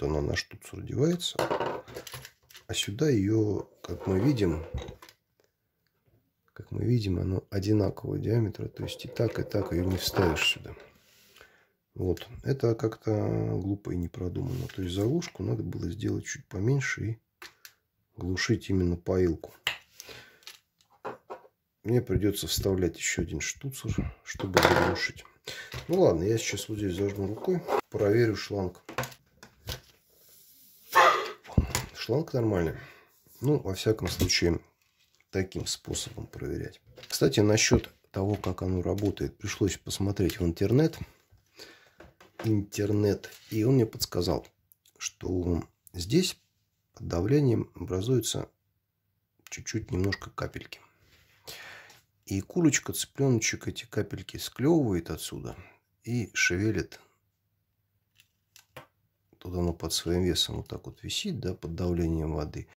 вот она на штуцер одевается. А сюда ее, как мы видим, как мы видим, оно одинакового диаметра. То есть и так, и так ее не вставишь сюда. Вот. Это как-то глупо и не продумано. То есть заглушку надо было сделать чуть поменьше и глушить именно поилку. Мне придется вставлять еще один штуцер, чтобы заглушить. Ну ладно, я сейчас вот здесь зажму рукой, проверю шланг. Шланг нормальный. Ну, во всяком случае, таким способом проверять. Кстати, насчет того, как оно работает, пришлось посмотреть в интернет. Интернет. И он мне подсказал, что здесь под давлением образуются чуть-чуть немножко капельки. И курочка, цыпленочек эти капельки склевывает отсюда и шевелит. Тут оно под своим весом вот так вот висит, да, под давлением воды.